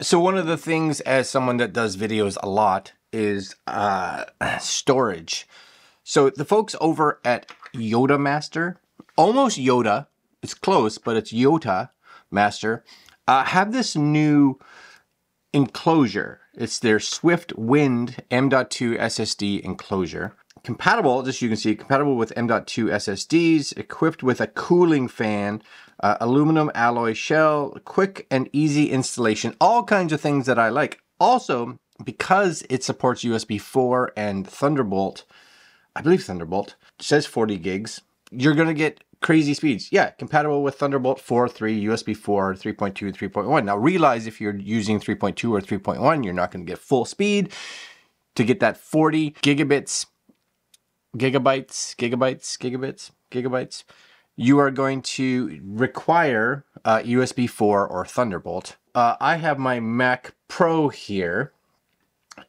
So one of the things as someone that does videos a lot is uh, storage. So the folks over at Yoda Master, almost Yoda, it's close, but it's Yota Master, uh, have this new enclosure. It's their Swift Wind M.2 SSD enclosure. Compatible, just you can see, compatible with M.2 SSDs, equipped with a cooling fan, uh, aluminum alloy shell, quick and easy installation, all kinds of things that I like. Also, because it supports USB 4 and Thunderbolt, I believe Thunderbolt, says 40 gigs, you're going to get crazy speeds. Yeah, compatible with Thunderbolt 4, 3, USB 4, 3.2, 3.1. Now realize if you're using 3.2 or 3.1, you're not going to get full speed. To get that 40 gigabits, gigabytes, gigabytes, gigabits, gigabytes, you are going to require uh, USB 4 or Thunderbolt. Uh, I have my Mac Pro here.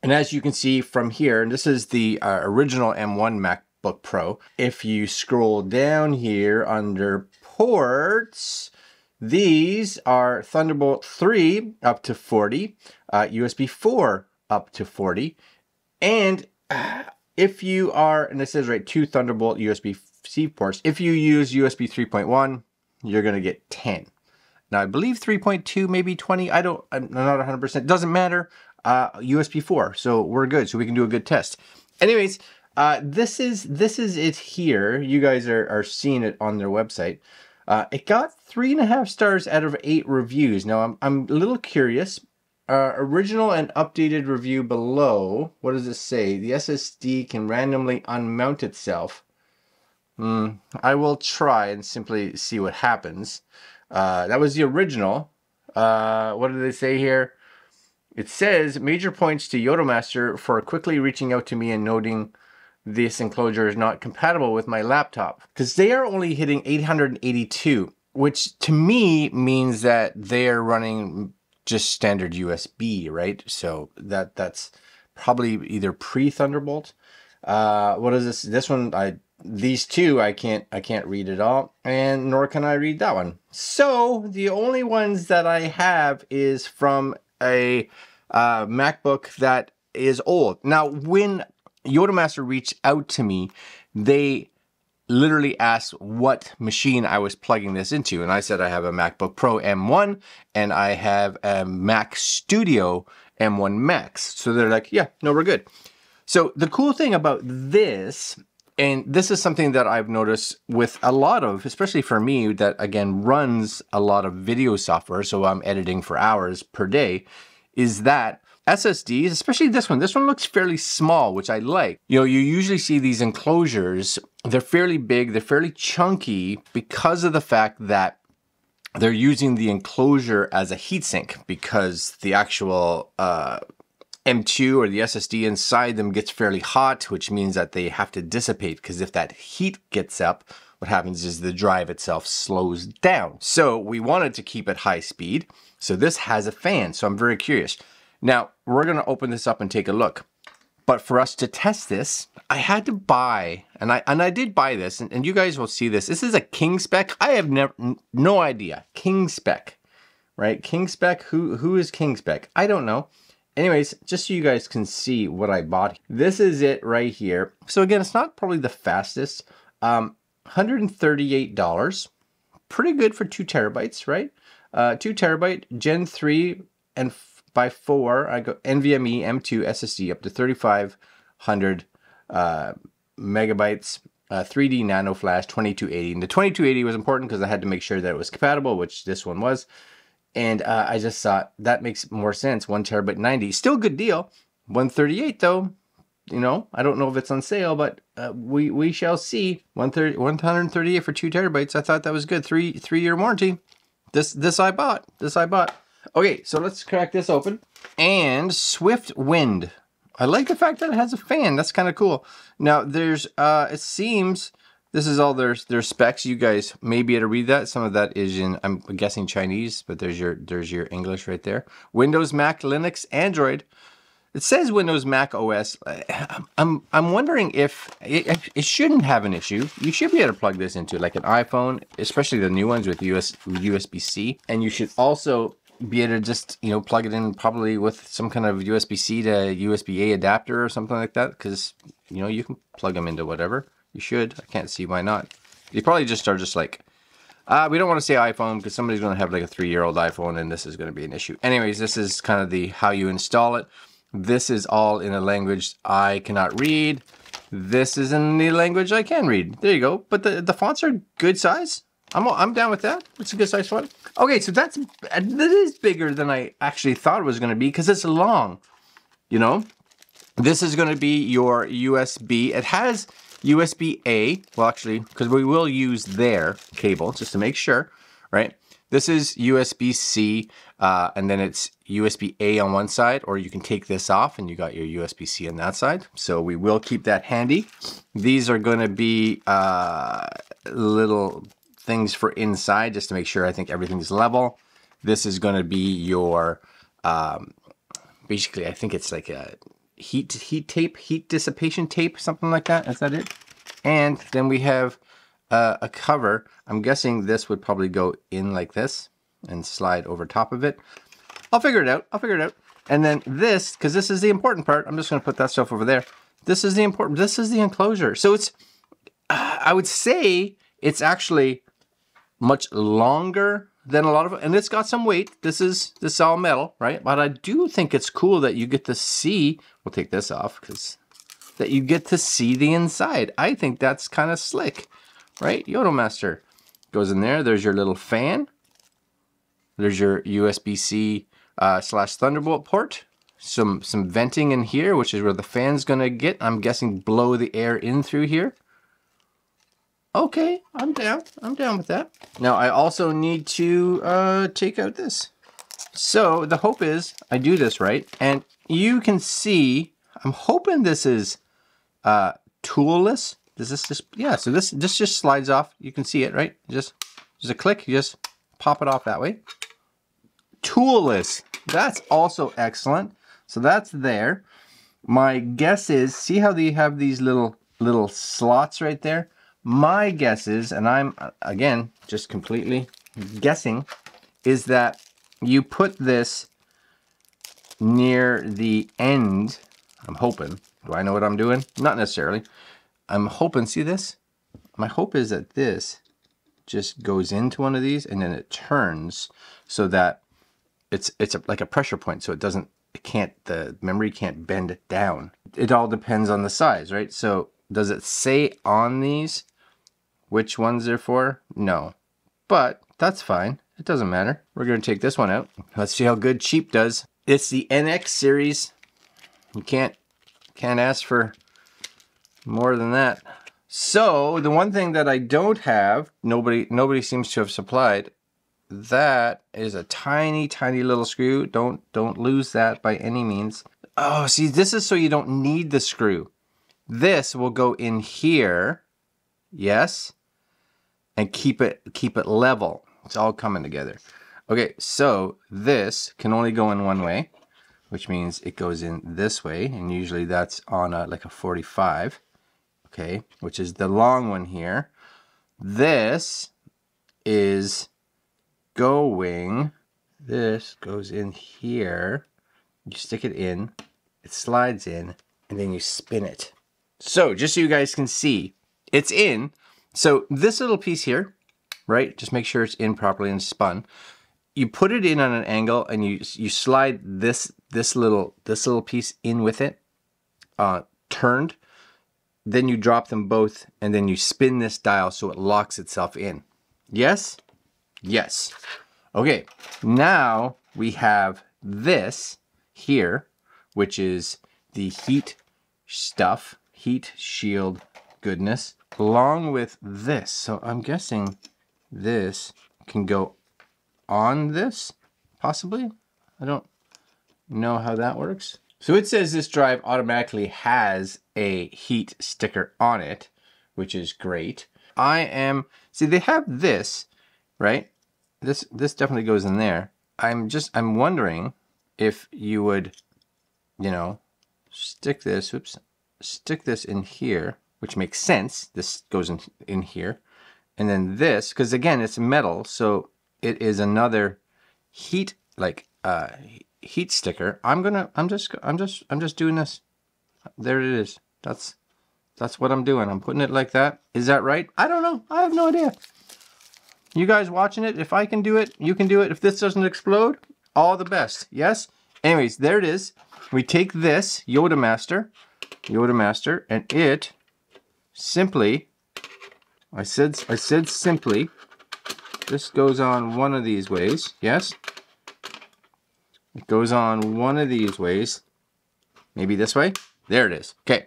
And as you can see from here, and this is the uh, original M1 MacBook Pro. If you scroll down here under ports, these are Thunderbolt 3 up to 40, USB uh, 4 up to 40, and if you are, and this is right, two Thunderbolt USB C ports. If you use USB 3.1, you're to get 10. Now, I believe 3.2, maybe 20. I don't, I'm not 100%. Doesn't matter. Uh, USB 4. So we're good. So we can do a good test. Anyways, uh, this is this is it here. You guys are, are seeing it on their website. Uh, it got three and a half stars out of eight reviews. Now, I'm, I'm a little curious. Uh, original and updated review below. What does it say? The SSD can randomly unmount itself Mm, I will try and simply see what happens. Uh, that was the original. Uh, what do they say here? It says major points to YottaMaster for quickly reaching out to me and noting this enclosure is not compatible with my laptop because they are only hitting 882, which to me means that they are running just standard USB, right? So that that's probably either pre Thunderbolt. Uh, what is this? This one I these two I can't I can't read at all and nor can I read that one. So the only ones that I have is from a uh, MacBook that is old. Now when Yoda Master reached out to me, they literally asked what machine I was plugging this into and I said I have a MacBook Pro M1 and I have a Mac Studio M1 Max. So they're like, yeah, no, we're good. So the cool thing about this and this is something that I've noticed with a lot of, especially for me, that again runs a lot of video software, so I'm editing for hours per day, is that SSDs, especially this one, this one looks fairly small, which I like. You know, you usually see these enclosures, they're fairly big, they're fairly chunky because of the fact that they're using the enclosure as a heatsink because the actual uh, M2 or the SSD inside them gets fairly hot, which means that they have to dissipate because if that heat gets up, what happens is the drive itself slows down. So we wanted to keep it high speed. So this has a fan. So I'm very curious. Now we're going to open this up and take a look. But for us to test this, I had to buy, and I and I did buy this, and, and you guys will see this. This is a KingSpec. I have never no idea. KingSpec, right? KingSpec. Who who is KingSpec? I don't know. Anyways, just so you guys can see what I bought, this is it right here. So again, it's not probably the fastest. Um, $138, pretty good for two terabytes, right? Uh, two terabyte, Gen 3 and by four, I go NVMe M2 SSD up to 3500 uh, megabytes. Uh, 3D NAND Flash 2280. And the 2280 was important because I had to make sure that it was compatible, which this one was. And uh, I just thought that makes more sense. One terabyte 90, still good deal. 138 though, you know, I don't know if it's on sale, but uh, we we shall see. 130, 138 for two terabytes. I thought that was good. Three three year warranty. This this I bought. This I bought. Okay, so let's crack this open. And Swift Wind. I like the fact that it has a fan. That's kind of cool. Now there's uh it seems this is all their their specs. You guys may be able to read that. Some of that is in I'm guessing Chinese, but there's your there's your English right there. Windows, Mac, Linux, Android. It says Windows, Mac OS. I'm I'm wondering if it, it shouldn't have an issue. You should be able to plug this into like an iPhone, especially the new ones with US USB-C, and you should also be able to just, you know, plug it in probably with some kind of USB-C to USB-A adapter or something like that. Because, you know, you can plug them into whatever. You should. I can't see why not. You probably just are just like, uh, we don't want to say iPhone because somebody's going to have like a three-year-old iPhone and this is going to be an issue. Anyways, this is kind of the how you install it. This is all in a language I cannot read. This is in the language I can read. There you go. But the, the fonts are good size. I'm, I'm down with that. It's a good size one. Okay, so that's that is bigger than I actually thought it was going to be because it's long. You know, this is going to be your USB. It has USB-A. Well, actually, because we will use their cable just to make sure, right? This is USB-C, uh, and then it's USB-A on one side, or you can take this off and you got your USB-C on that side. So we will keep that handy. These are going to be uh, little things for inside just to make sure I think everything's level. This is going to be your, um, basically, I think it's like a heat heat tape, heat dissipation tape, something like that. Is that it? And then we have uh, a cover. I'm guessing this would probably go in like this and slide over top of it. I'll figure it out. I'll figure it out. And then this, because this is the important part, I'm just going to put that stuff over there. This is the important, this is the enclosure. So it's, uh, I would say it's actually much longer than a lot of, and it's got some weight. This is, this is all metal, right? But I do think it's cool that you get to see, we'll take this off because that you get to see the inside. I think that's kind of slick, right? YottaMaster goes in there. There's your little fan. There's your USB-C uh, slash Thunderbolt port. Some, some venting in here, which is where the fan's gonna get. I'm guessing blow the air in through here. Okay, I'm down. I'm down with that. Now I also need to uh, take out this. So the hope is I do this right, and you can see, I'm hoping this is uh, toolless. Does this just, yeah, so this, this just slides off. You can see it, right? Just, just a click, you just pop it off that way. Toolless, that's also excellent. So that's there. My guess is, see how they have these little, little slots right there? My guess is, and I'm, uh, again, just completely guessing, is that you put this near the end. I'm hoping. Do I know what I'm doing? Not necessarily. I'm hoping, see this? My hope is that this just goes into one of these and then it turns so that it's it's a, like a pressure point so it doesn't it can't the memory can't bend down it all depends on the size right so does it say on these which ones they're for? No. But that's fine. It doesn't matter. We're going to take this one out. Let's see how good cheap does. It's the NX series. You can't can't ask for more than that. So the one thing that I don't have, nobody nobody seems to have supplied, that is a tiny, tiny little screw. Don't don't lose that by any means. Oh, see, this is so you don't need the screw. This will go in here. Yes and keep it keep it level. It's all coming together. Okay, so this can only go in one way, which means it goes in this way, and usually that's on a, like a 45, okay, which is the long one here. This is going, this goes in here, you stick it in, it slides in, and then you spin it. So just so you guys can see, it's in, so this little piece here, right, just make sure it's in properly and spun. You put it in on an angle and you you slide this this little this little piece in with it, uh, turned. Then you drop them both and then you spin this dial so it locks itself in. Yes? Yes. Okay, now we have this here, which is the heat stuff, heat shield goodness along with this. So I'm guessing this can go on this, possibly. I don't know how that works. So it says this drive automatically has a heat sticker on it, which is great. I am, see they have this, right? This, this definitely goes in there. I'm just, I'm wondering if you would, you know, stick this, oops, stick this in here which makes sense. This goes in, in here. And then this, because again, it's metal, so it is another heat like uh, heat sticker, I'm gonna, I'm just, I'm just, I'm just doing this. There it is. That's, that's what I'm doing. I'm putting it like that. Is that right? I don't know. I have no idea. You guys watching it, if I can do it, you can do it. If this doesn't explode, all the best. Yes? Anyways, there it is. We take this Yoda Master, Yoda Master, and it simply, I said, I said simply, this goes on one of these ways. Yes? It goes on one of these ways. Maybe this way. There it is. Okay.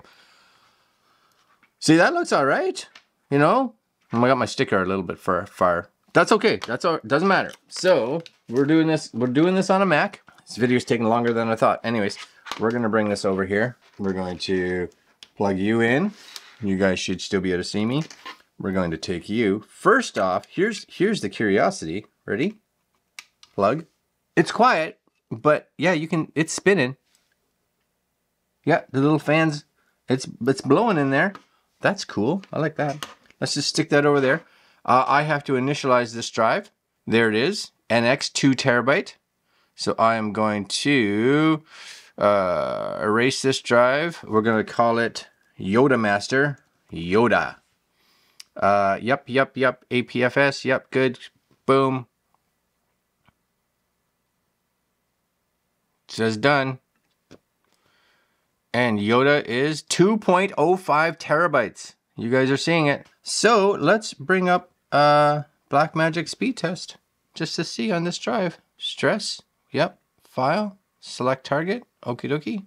See, that looks all right. You know, oh I got my sticker a little bit far, far. That's okay. That's all. Doesn't matter. So we're doing this. We're doing this on a Mac. This video is taking longer than I thought. Anyways, we're gonna bring this over here. We're going to plug you in. You guys should still be able to see me. We're going to take you. First off, here's here's the curiosity. Ready? Plug. It's quiet, but yeah, you can. It's spinning. Yeah, the little fans. It's it's blowing in there. That's cool. I like that. Let's just stick that over there. Uh, I have to initialize this drive. There it is, NX 2 terabyte. So I am going to uh, erase this drive. We're going to call it Yoda Master. Yoda. Uh, yep, yep, yep. APFS. Yep, good. Boom. Says done. And Yoda is 2.05 terabytes. You guys are seeing it. So let's bring up uh, Blackmagic speed test just to see on this drive. Stress, yep. File, select target, okie dokie.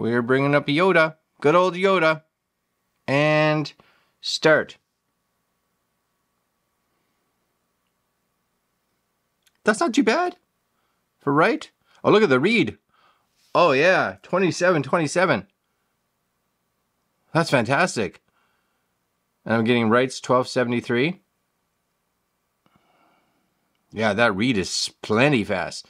We're bringing up Yoda, good old Yoda. And start. That's not too bad for right. Oh, look at the read. Oh, yeah, 27, 27. That's fantastic. And I'm getting writes 1273. Yeah, that read is plenty fast.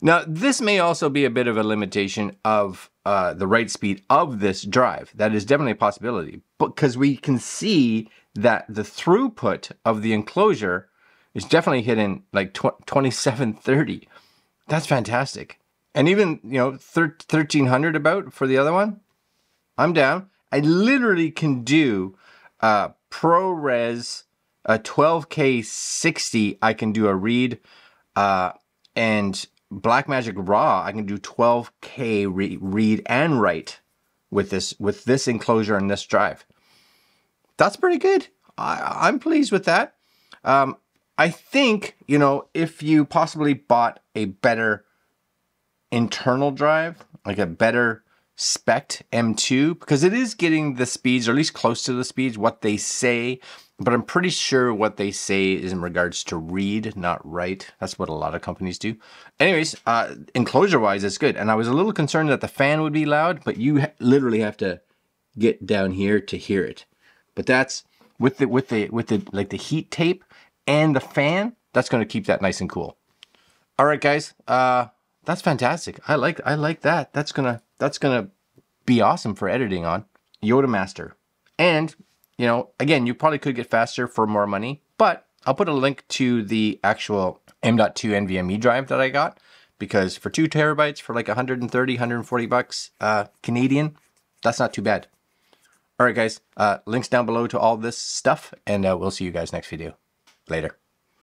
Now, this may also be a bit of a limitation of uh, the write speed of this drive. That is definitely a possibility because we can see that the throughput of the enclosure is definitely hitting like 2730. That's fantastic. And even, you know, 1300 about for the other one. I'm down. I literally can do uh, ProRes a 12K 60. I can do a read uh, and Blackmagic Raw. I can do 12K re read and write with this with this enclosure and this drive. That's pretty good. I, I'm pleased with that. Um, I think you know if you possibly bought a better internal drive, like a better spec M2 because it is getting the speeds, or at least close to the speeds, what they say. But I'm pretty sure what they say is in regards to read, not write. That's what a lot of companies do. Anyways, uh, enclosure wise, it's good. And I was a little concerned that the fan would be loud, but you ha literally have to get down here to hear it. But that's with the with the with the like the heat tape and the fan. That's going to keep that nice and cool. All right, guys. Uh, that's fantastic. I like I like that. That's gonna that's gonna be awesome for editing on Yoda Master. And you know, again, you probably could get faster for more money, but I'll put a link to the actual M.2 NVMe drive that I got because for two terabytes for like 130, 140 bucks uh, Canadian, that's not too bad. All right, guys, uh, links down below to all this stuff, and uh, we'll see you guys next video. Later.